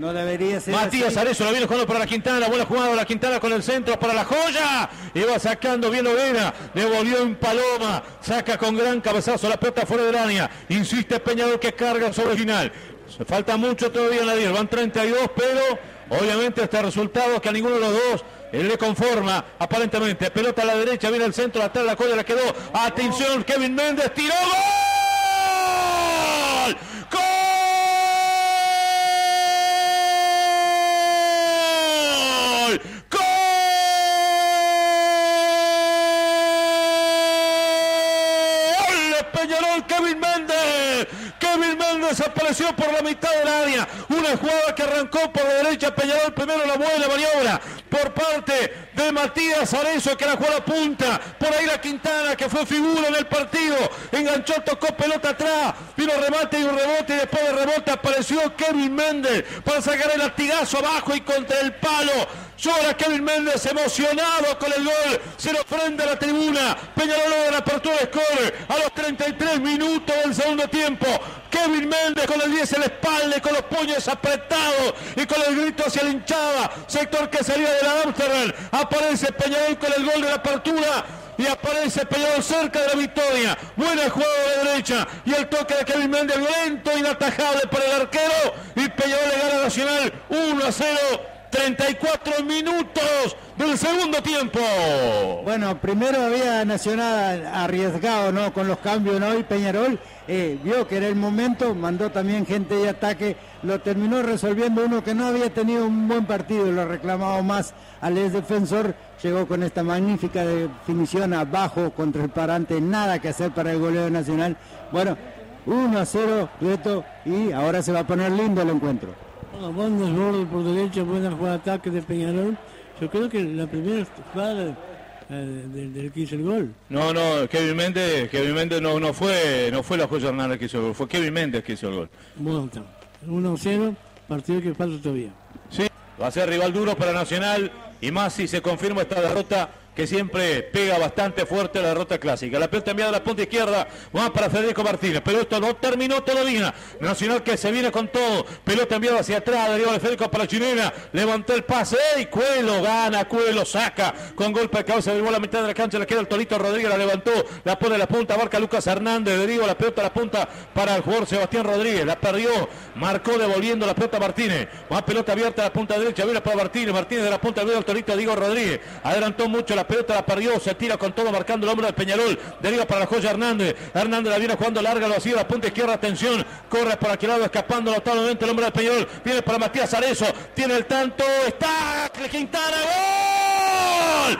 No debería ser. Matías Arezo lo viene jugando para la Quintana. Buena jugada la Quintana con el centro para la joya. Y va sacando bien Ovena. Devolvió en Paloma. Saca con gran cabezazo la pelota fuera del área. Insiste Peñarol que carga sobre el final. Se falta mucho todavía en la 10. Van 32, pero obviamente este resultado que a ninguno de los dos él le conforma aparentemente. Pelota a la derecha, viene el centro, atrás la colla le quedó. Atención, Kevin Méndez tiró gol. Peñarol, Kevin Méndez. Kevin Méndez apareció por la mitad del área. Una jugada que arrancó por la derecha. Peñarol primero la buena maniobra por parte de Matías Arezo que la jugó a la punta. Por ahí la Quintana que fue figura en el partido. Enganchó, tocó pelota atrás. Vino remate y un rebote. Y después de rebote apareció Kevin Méndez para sacar el latigazo abajo y contra el palo. Llora Kevin Méndez emocionado con el gol. Se lo prende a la tribuna. Peñarol la apertura de score a los 33 minutos del segundo tiempo. Kevin Méndez con el 10 en la espalda con los puños apretados y con el grito hacia la hinchada. Sector que salía de la Amsterdam. Aparece Peñarol con el gol de la apertura y aparece Peñarol cerca de la victoria. Buena jugada de la derecha y el toque de Kevin Méndez violento, inatajable para el arquero y Peñarol le gana Nacional 1 a 0 34 minutos del segundo tiempo. Bueno, primero había Nacional arriesgado, ¿no? Con los cambios, ¿no? Y Peñarol eh, vio que era el momento, mandó también gente de ataque, lo terminó resolviendo uno que no había tenido un buen partido, lo reclamaba más al ex defensor, llegó con esta magnífica definición abajo contra el parante, nada que hacer para el goleo nacional. Bueno, 1 a 0, reto, y ahora se va a poner lindo el encuentro. Buen desborde por derecha, buena jugada de ataque de Peñarol. Yo creo que la primera jugada eh, del, que hizo el gol. No, no, Kevin Méndez, Kevin Méndez no, no fue, no fue la Joya Hernández que hizo el gol, fue Kevin Méndez que hizo el gol. Bueno, 1-0, partido que falta todavía. Sí, va a ser rival duro para Nacional y más si se confirma esta derrota que siempre pega bastante fuerte la derrota clásica. La pelota enviada a la punta izquierda, va para Federico Martínez, pero esto no terminó todavía. Nacional que se viene con todo, pelota enviada hacia atrás, deriva de Federico para Chinera, levantó el pase, y Cuelo gana, Cuelo saca, con golpe de cabeza, derivó la mitad de la cancha, le queda el Torito Rodríguez, la levantó, la pone a la punta, marca Lucas Hernández, deriva la pelota a la punta para el jugador Sebastián Rodríguez, la perdió, marcó devolviendo la pelota a Martínez, más pelota abierta a la punta derecha, viene para Martínez, Martínez de la punta, al Torito, Diego Rodríguez, adelantó mucho la pelota la perdió, se tira con todo marcando el hombro del Peñarol, deriva para la joya Hernández, Hernández la viene jugando larga, lo hacía la punta izquierda, atención, corre por aquel lado, escapando notablemente el hombre del Peñarol, viene para Matías Arezo, tiene el tanto, está Quintana, gol,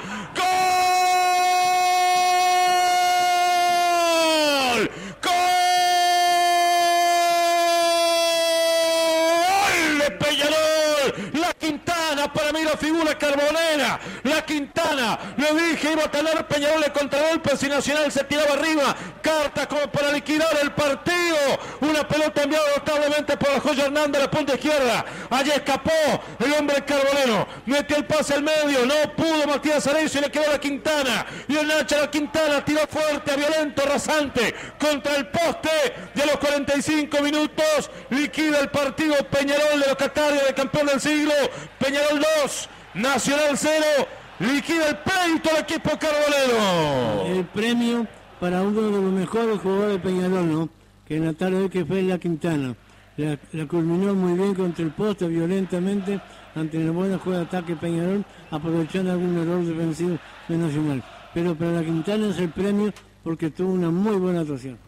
la figura carbonera, la Quintana, lo dije, iba a tener Peñarol de contragolpe si Nacional se tiraba arriba, carta como para liquidar el partido, una pelota enviada notablemente por la joya Hernández, la punta izquierda, allí escapó el hombre carbonero, metió el pase al medio, no pudo Matías Arezo y le quedó la Quintana, y el Nacho la Quintana tiró fuerte, violento, rasante, contra el poste, de los 45 minutos, liquida el partido Peñarol de los Catarios, de campeón del siglo, Peñarol 2, Nacional 0, liquida el pleito del equipo carbonero. El premio para uno de los mejores jugadores de Peñarol. Que en la tarde que fue la Quintana. La, culminó muy bien contra el poste violentamente ante una buena jugada de ataque Peñarol, aprovechando algún error defensivo de Nacional. Pero para la Quintana es el premio porque tuvo una muy buena actuación.